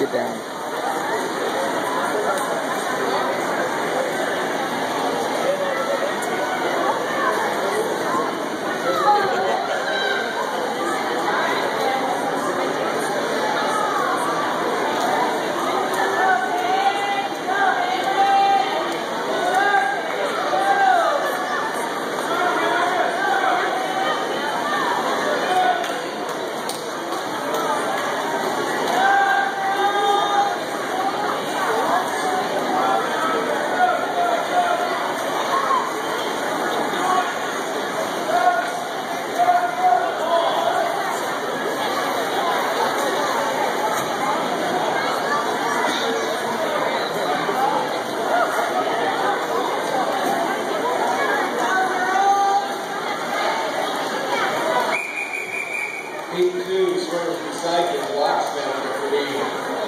Get down. Eight two, Swimmers Recycling, Watch, number three.